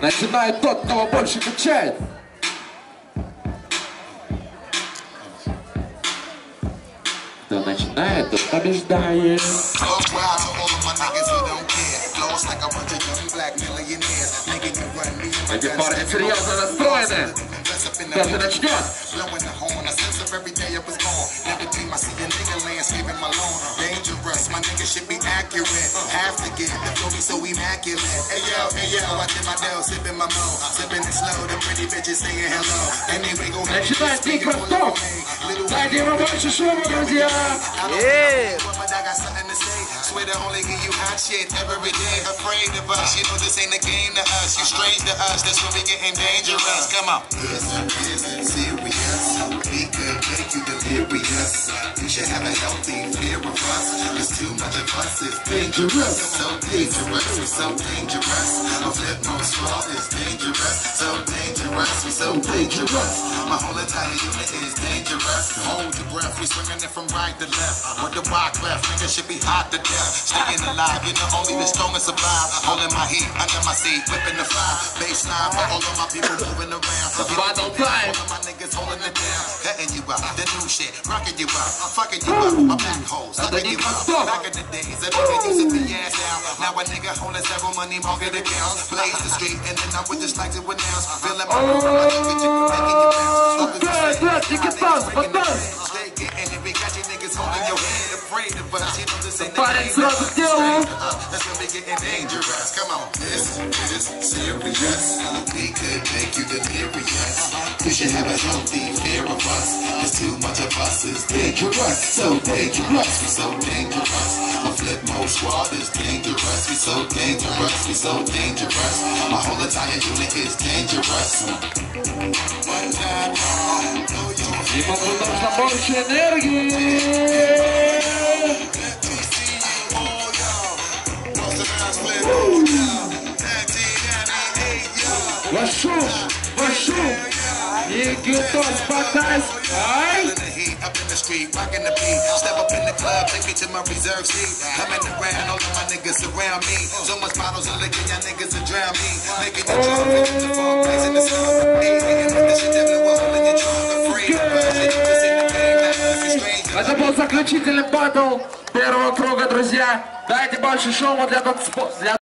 Начинает тот, кого больше качает. Кто начинает, тот побеждает. Buck wild to all of my my nigga should be accurate. Have to get the flow be so immaculate. Hey yo, hey yo, I did my dough, sipping my mo, sipping it slow. The pretty bitches singing hello. And they wiggle. Let's just like take a stop. Like they were watching show me on Yeah. But I got something to say. Swear to only give you hot shit every day. Afraid of us, you know this ain't a game to us. You strange to us, that's when we getting dangerous. Come on. Yes, yes, yes. Make you should have a healthy fear of us. Cause too much of us is dangerous. So dangerous, we so dangerous. A Flipmode Squad is dangerous. So dangerous, we're so dangerous. My whole entire unit is dangerous hold your breath. We swinging it from right to left. Uh, with the rock left, nigga should be hot to death. Staying alive, you know only the strongest survive. Holding my heat under my seat, whipping the fire. Baseline, for all of my people moving around. By no time. All of my niggas holding it down. Cutting you up, the new shit, rocking you up, fucking you up. My black holes, sucking you up. Back in the days, a nigga used to be ass down. Now a nigga holding several money market accounts. Blaze the street, and then I would just like to announce. Feeling my room from my nigga, making you bounce you can bounce, but dangerous. Come on, this. We could make you delirious. Should have a healthy of us. Too much of us dangerous. So dangerous, we so dangerous. My Flipmode Squad is dangerous. We so dangerous, we so dangerous. My whole entire unit is dangerous. One time. I know you're Ему нужно больше энергии. Вашу, вашу. Никитос, потанц. Ай. in the heat, up in the street, rocking the beat. Step up in the club, take me to my reserve seat. Coming around, all of my niggas surround me. So much bottles and liquor, y'all niggas will drown me. Making you drunk, making the funk, blazing the sun. Это был заключительный батл первого круга, друзья. Дайте больше шума для танцпо- для